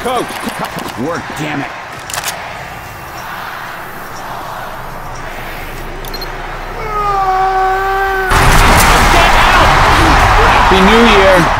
Coach! Work, damn it! Happy New Year!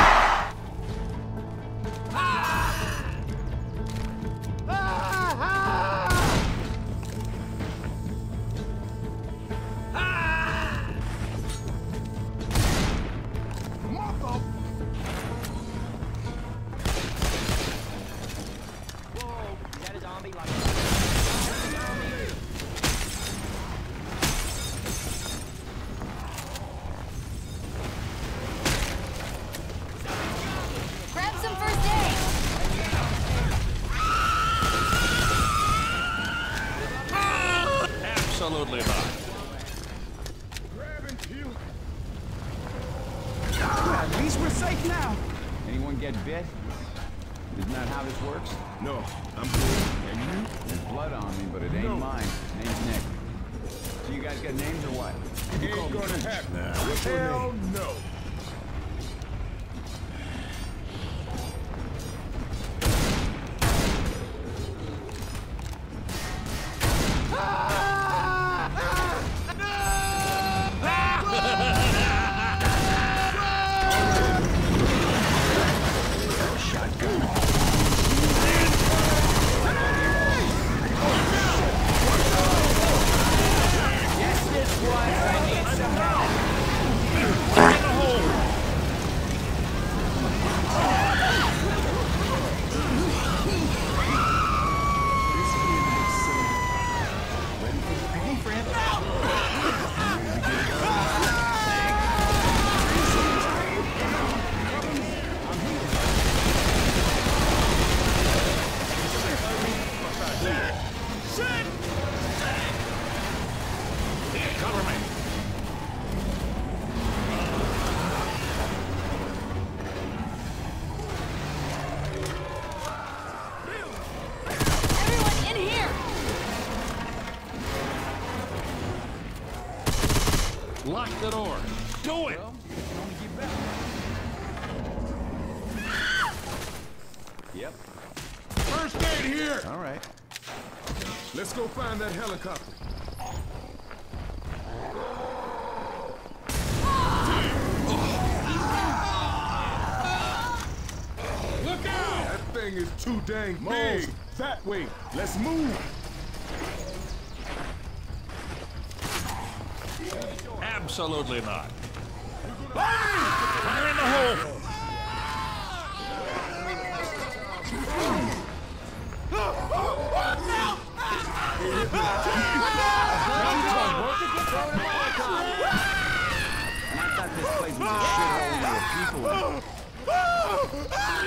At least we're safe now. Anyone get bit? Isn't that how this works? No, I'm good. And you? There's blood on me, but it ain't No. mine. Name's Nick. So you guys got names or what? You Ain't gonna happen. Nah. What's your Hell no. Lock the door. Do it. Yep. First aid here. All right. Let's go find that helicopter. Look out! That thing is too dang big. That way. Let's move. Absolutely not. Fire in the hole. And I thought this place was a shithole full of people.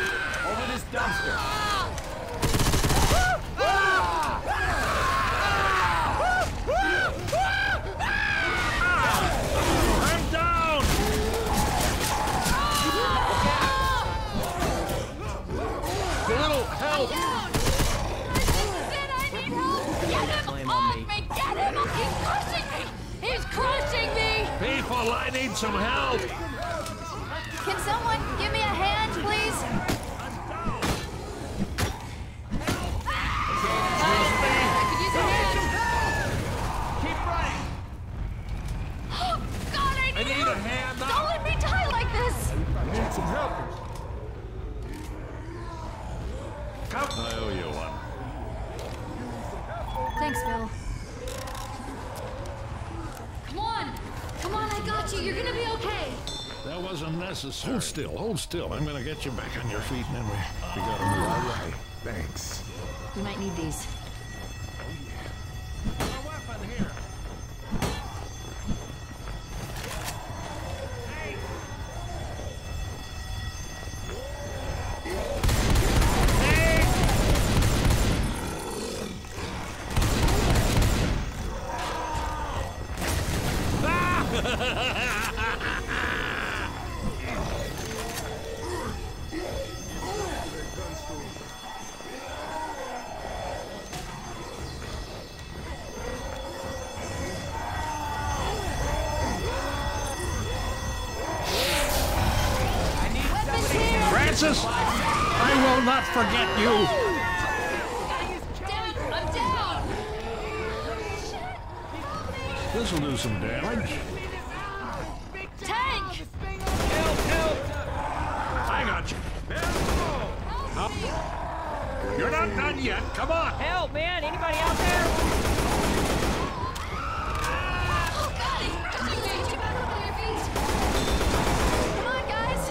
Need some help. Can got you. You're gonna be okay. That wasn't necessary. Hold still, hold still. I'm gonna get you back on your feet, and then we, we gotta move. All right. Thanks. We might need these. Francis, I will not forget you. This'll do some damage. You're not done yet. Come on. Help, man! Anybody out there? Oh god, he's crushing me! Keep back up on your feet! Come on, guys!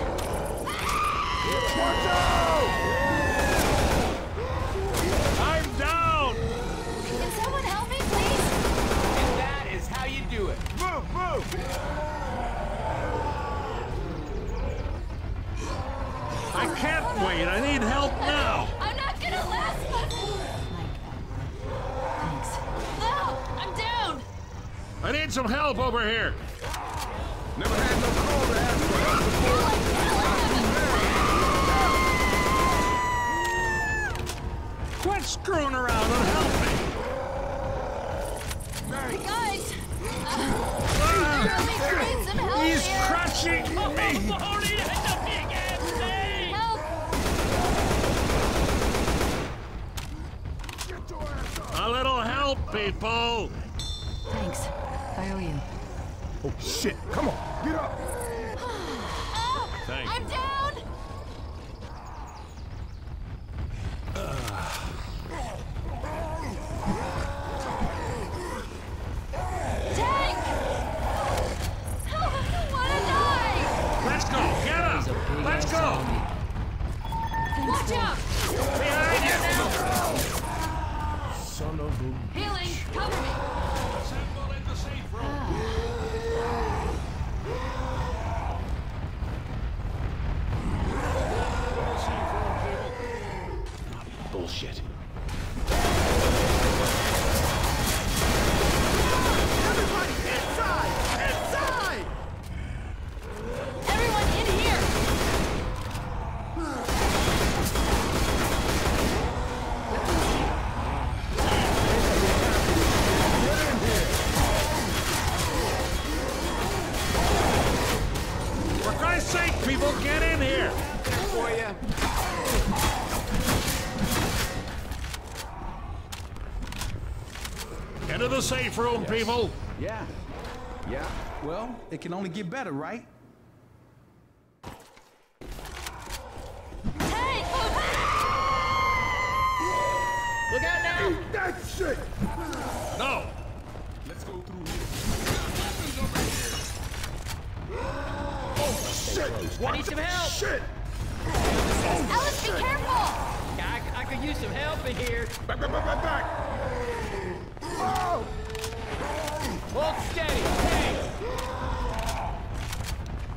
Watch out! I'm down. Can someone help me, please? And that is how you do it. Move, move! I can't wait. I need help now. I'm not gonna last much! Thanks. No! I'm down! I need some help over here. Never had no call to ask for help before. Quit screwing around and help me. Guys! Ah, Really need some help he's here! crushing me. Help! A little help, people. Oh shit! Come on, get up! Bullshit. Everyone in here! For Christ's sake, people, get in here. For you. The safe room, people. Yeah. Yeah. Well, it can only get better, right? Tank! Look out now! That shit! No. Let's go through here. Oh shit! I need some help! Shit! Ellis, be careful! I, I could use some help in here. Back, back, back, back, back! Oh! Hold steady. Hey!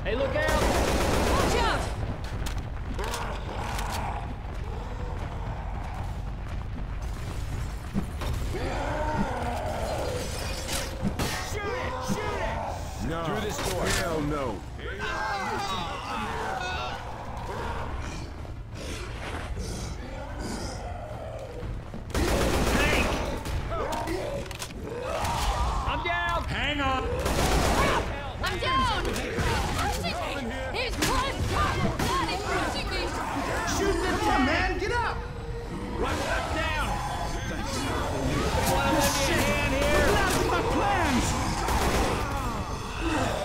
Hey, look out! Watch out! Shoot it! Shoot it! No. Through this door. Hell no. Run down! Wanna lend me a hand here? That's my plans!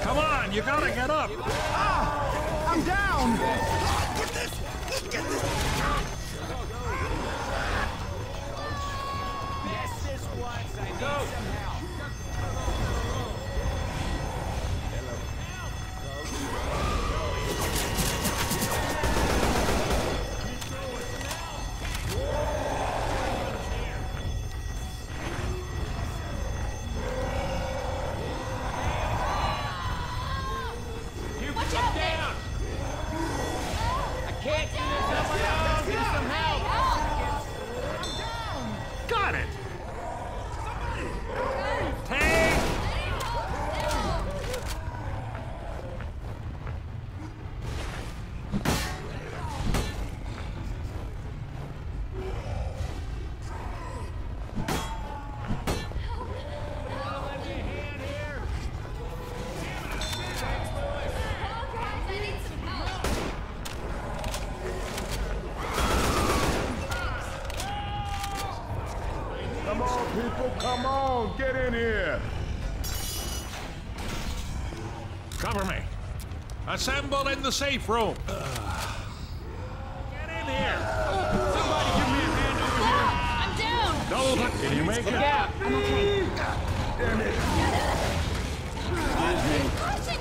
Come on. You gotta get up. Ah! I'm down! Yes, Cover me. Assemble in the safe room. Get in here. Somebody give me a hand over here. Ah, I'm down! Don't. Can you make it? Yeah. I'm okay. Damn it. Crushing!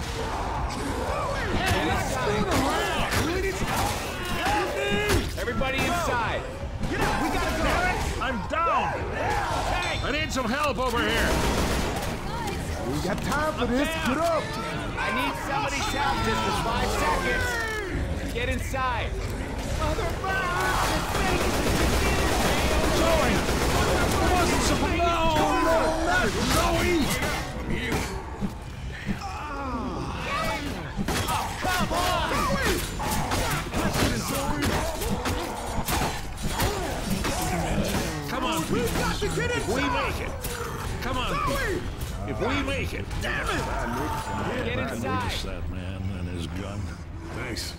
Everybody inside. Get up, we gotta go. I'm down. I need some help over here. We got time for this. Get up. I need somebody's help just for five seconds. Get inside. Going. I wasn't supposed. No, no, not so easy. Come on, Pete. If we make it. Come on, Pete. If we make it. Damn it! Get inside. Notice that man and his gun. Thanks.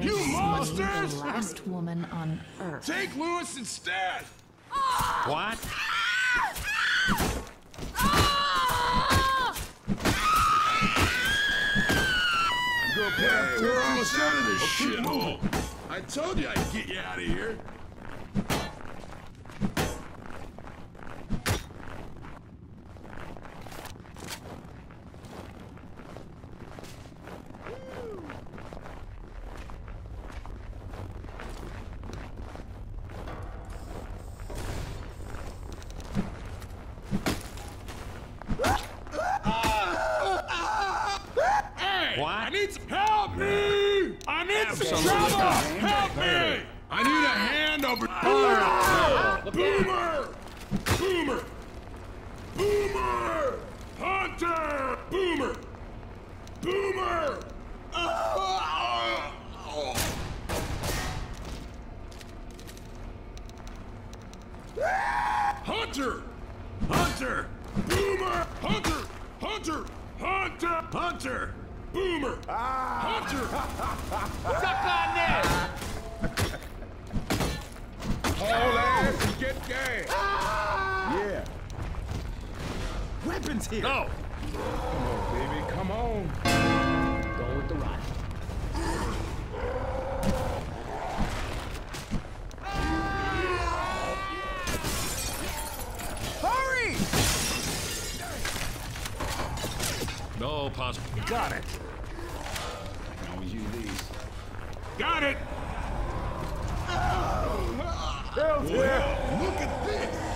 You monsters! The last woman on Earth. Take Louis instead. What? Ah! Hey, we're almost out of this shit. I told you I'd get you out of here. Hey, What? I need some help me! I need some trouble! Help me! I need a hand over Boomer! Boomer! Boomer! Boomer! Hunter! Boomer! Boomer! Hunter! Hunter! Boomer! Hunter! Hunter! Hunter! Hunter! Boomer! Ah. Hunter! Suck on this. Haul ass and get gas! Yeah. Weapons here. No. Come on, baby, come on. No possible. Got it. Can always use these. Got it! Hell's yeah. Look at this!